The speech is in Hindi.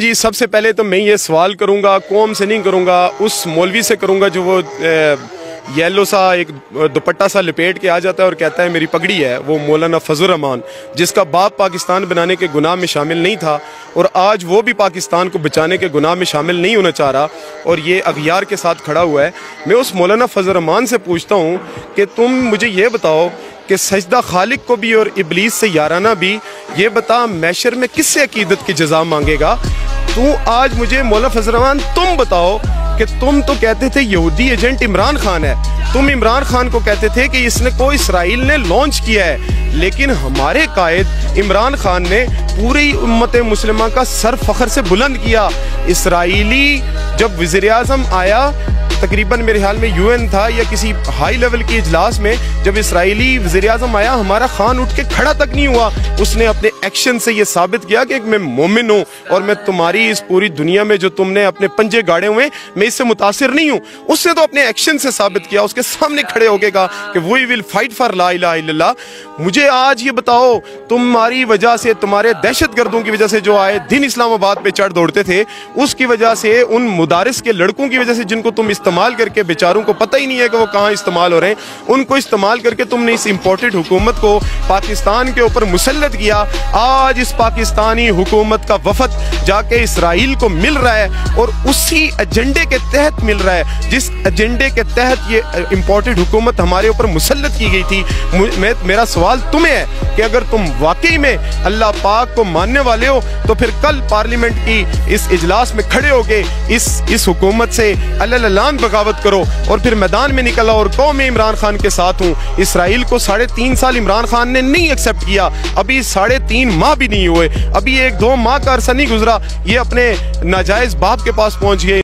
जी, सबसे पहले तो मैं ये सवाल करूँगा, कौम से नहीं करूँगा, उस मौलवी से करूँगा जो वो येलो सा एक दुपट्टा सा लपेट के आ जाता है और कहता है, मेरी पगड़ी है, वो मौलाना फजल रहमान, जिसका बाप पाकिस्तान बनाने के गुनाह में शामिल नहीं था और आज वो भी पाकिस्तान को बचाने के गुनाह में शामिल नहीं होना चाह रहा और ये अगियार के साथ खड़ा हुआ है। मैं उस मौलाना फजल रहमान से पूछता हूँ कि तुम मुझे ये बताओ कि सजदा खालिक को भी और इबलीस से याराना भी ये बता, मैशर में किससे अकीदत की जजा मांगेगा? तू आज मुझे मौला फजरवान तुम बताओ कि तुम तो कहते थे यहूदी एजेंट इमरान खान है। तुम इमरान खान को कहते थे कि इसने को इसराइल ने लॉन्च किया है। लेकिन हमारे कायद इमरान खान ने पूरी उम्मत मुसलमान का सर फखर से बुलंद किया। इसराइली जब वज़ीर आया तकरीबन मेरे ख्याल में यूएन था या किसी हाई लेवल के इजलास में जब इसराइली वजी अजम आया, हमारा खान उठ के खड़ा तक नहीं हुआ। उसने अपने एक्शन से ये साबित किया कि मैं मोमिन हूँ और मैं तुम्हारी इस पूरी दुनिया में जो तुमने अपने पंजे गाड़े हुए मैं इससे मुतासर नहीं हूँ। उसने तो अपने एक्शन से साबित किया, उसके सामने खड़े हो गए कि we will fight for law मुझे आज ये बताओ, तुम्हारी वजह से, तुम्हारे दहशत गर्दों की वजह से जो आए दिन इस्लामाबाद पे चढ़ दौड़ते थे, उसकी वजह से उन मुदारिस के लड़कों की वजह से जिनको तुम इस्तेमाल इस्तेमाल करके बेचारों को पता ही नहीं है कि वो कहाँ इस्तेमाल हो रहे हैं। उनको इस्तेमाल करके तुमने इस इम्पोर्टेड हुकूमत को पाकिस्तान के ऊपर मुसलत किया। आज इस पाकिस्तानी हुकूमत का वफद जाके इसराइल को मिल रहा है और उसी एजेंडे के तहत मिल रहा है, जिस एजेंडे के तहत ये इम्पोर्टेड हुकूमत हमारे ऊपर मुसलत की गई थी। मेरा सवाल तुम्हें है कि अगर तुम वाकई में अल्लाह पाक को मानने वाले हो तो फिर कल पार्लियामेंट की इस इजलास में खड़े हो गए इस इस हुकूमत से अल्लाह बगावत करो। और फिर मैदान में निकला और कौम में इमरान खान के साथ हूँ। इसराइल को साढ़े तीन साल इमरान खान ने नहीं एक्सेप्ट किया। अभी साढ़े तीन माह भी नहीं हुए। अभी एक दो माह का अरसा नहीं गुजरा। ये अपने नाजायज बाप के पास पहुँच गए।